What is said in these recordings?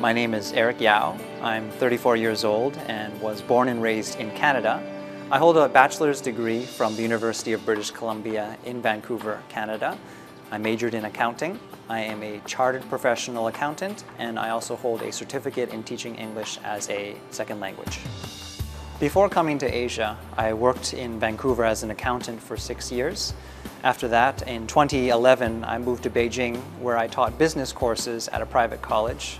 My name is Eric Yao. I'm 34 years old and was born and raised in Canada. I hold a bachelor's degree from the University of British Columbia in Vancouver, Canada. I majored in accounting. I am a chartered professional accountant and I also hold a certificate in teaching English as a second language. Before coming to Asia, I worked in Vancouver as an accountant for six years. After that, in 2011, I moved to Beijing where I taught business courses at a private college.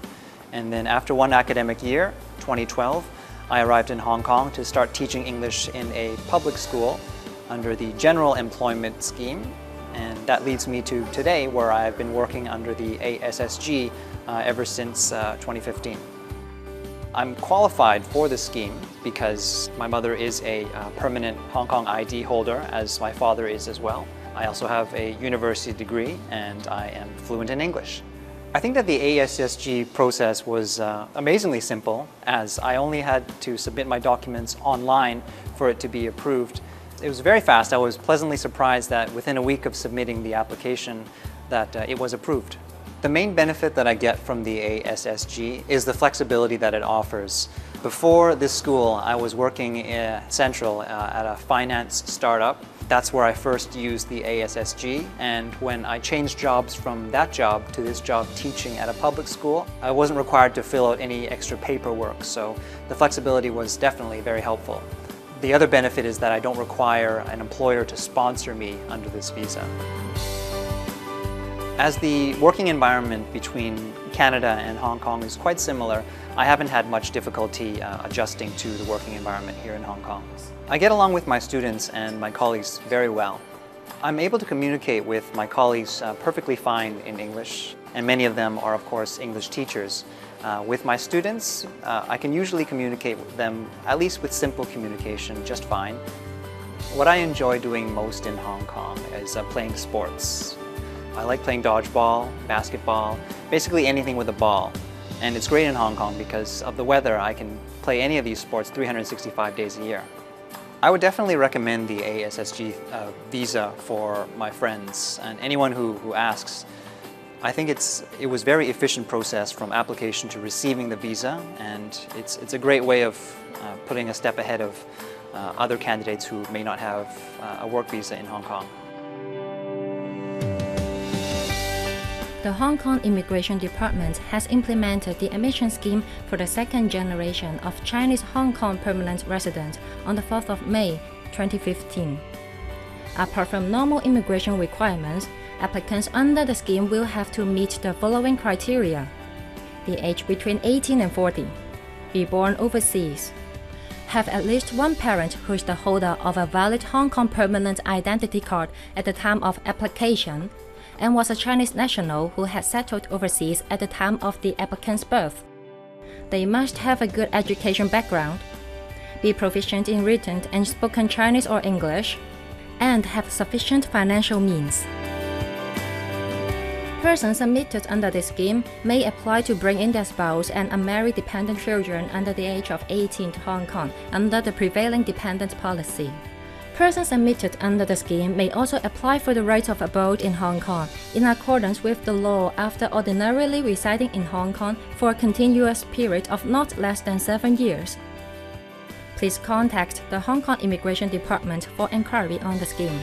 And then after one academic year, 2012, I arrived in Hong Kong to start teaching English in a public school under the General Employment Scheme. And that leads me to today where I've been working under the ASSG uh, ever since uh, 2015. I'm qualified for the scheme because my mother is a uh, permanent Hong Kong ID holder as my father is as well. I also have a university degree and I am fluent in English. I think that the ASSG process was uh, amazingly simple as I only had to submit my documents online for it to be approved. It was very fast. I was pleasantly surprised that within a week of submitting the application that uh, it was approved. The main benefit that I get from the ASSG is the flexibility that it offers. Before this school, I was working in Central uh, at a finance startup that's where I first used the ASSG and when I changed jobs from that job to this job teaching at a public school, I wasn't required to fill out any extra paperwork, so the flexibility was definitely very helpful. The other benefit is that I don't require an employer to sponsor me under this visa. As the working environment between Canada and Hong Kong is quite similar, I haven't had much difficulty uh, adjusting to the working environment here in Hong Kong. I get along with my students and my colleagues very well. I'm able to communicate with my colleagues uh, perfectly fine in English, and many of them are, of course, English teachers. Uh, with my students, uh, I can usually communicate with them, at least with simple communication, just fine. What I enjoy doing most in Hong Kong is uh, playing sports. I like playing dodgeball, basketball, basically anything with a ball. And it's great in Hong Kong because of the weather, I can play any of these sports 365 days a year. I would definitely recommend the ASSG uh, visa for my friends and anyone who, who asks. I think it's, it was very efficient process from application to receiving the visa and it's, it's a great way of uh, putting a step ahead of uh, other candidates who may not have uh, a work visa in Hong Kong. The Hong Kong Immigration Department has implemented the admission scheme for the second generation of Chinese Hong Kong permanent residents on the 4th of May 2015. Apart from normal immigration requirements, applicants under the scheme will have to meet the following criteria. The age between 18 and 40. Be born overseas. Have at least one parent who is the holder of a valid Hong Kong permanent identity card at the time of application and was a Chinese national who had settled overseas at the time of the applicant's birth. They must have a good education background, be proficient in written and spoken Chinese or English, and have sufficient financial means. Persons admitted under this scheme may apply to bring in their spouse and unmarried dependent children under the age of 18 to Hong Kong under the prevailing dependent policy. Persons admitted under the scheme may also apply for the right of abode in Hong Kong in accordance with the law after ordinarily residing in Hong Kong for a continuous period of not less than seven years. Please contact the Hong Kong Immigration Department for inquiry on the scheme.